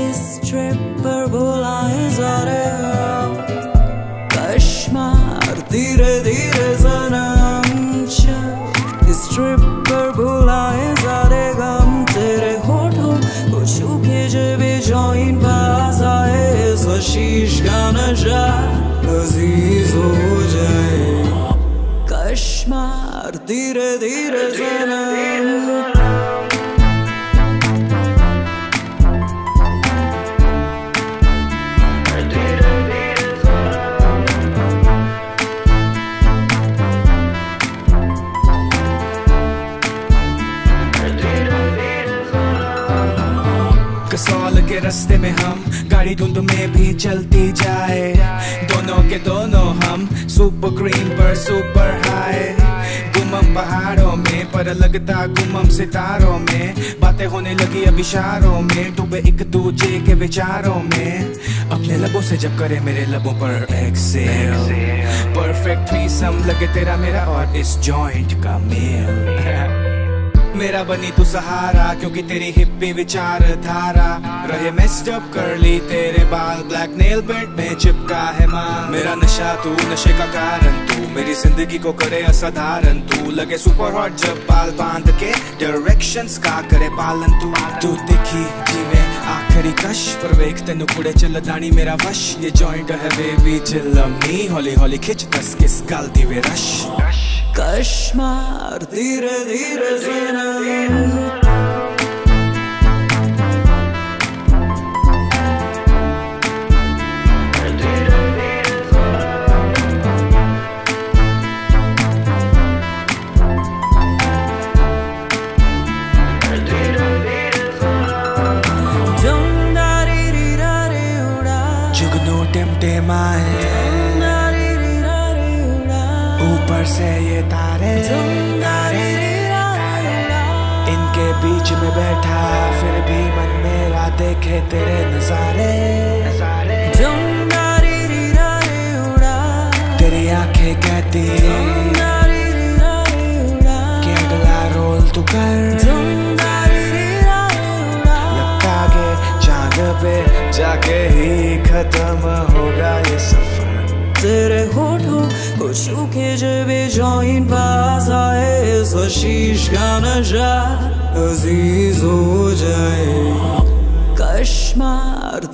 इस ट्रिप पर बुलाए सारे कश्मार धीरे धीरे सनम इस ट्रिप पर बुलाए सारे गम तेरे होठों को छूके जब जॉइन पास आए शीश का नशा लजीज हो जाए कश्मार धीरे धीरे सनम कसौल के रास्ते में हम, गाड़ी धुंध में भी चलती जाए। दोनों के दोनों हम सुपर ग्रीन पर सुपर हाई गुमम पहाड़ों में, पर लगता गुमम सितारों में। बातें होने लगी अब इशारों में, डूबे एक दूजे के विचारों में। अपने लबों से जब करे मेरे लबों पर एक्सेल परफेक्ट थ्रीसम लगे तेरा मेरा और इस जॉइंट का मेल। मेरा बनी तू सहारा, क्योंकि तेरी हिप्पी विचार धारा रहे मेस्ड अप कर ली तेरे बाल ब्लैक नेल पेंट में चिपका है माँ मेरा नशा तू, नशे का कारण तू। मेरी ज़िंदगी को करे असाधारण तू। लगे सुपर हॉट जब बाल बाँध के डायरेक्शंस का करे पालन तू। तू दिखी जीवे आखिरी कश, पर वेख तेनु कुड़े चल दानी मेरा वश। ये जॉइंट है बेबी चिल्लमी हौली हौली खिंच दस, किस गाल वे रश? कश्मार धीरे धीरे. जुगनू टिमटिमाए ऊपर से ये तारे. इनके बीच में बैठा फिर भी मन मेरा देखे तेरे नजारे. तेरी आँखें कहती. कि अगला रोल तू कर. लगता के चाँद पे जाके ही खत्म होगा ये सफ़र तेरे होठों को छू के जब ये जॉइंट पास आए इस शीश का नशा अज़ीज़ हो जाए कश्मार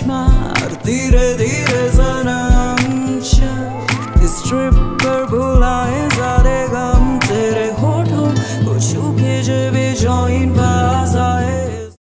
धीरे धीरे सनम कश्मार धीरे धीरे सनम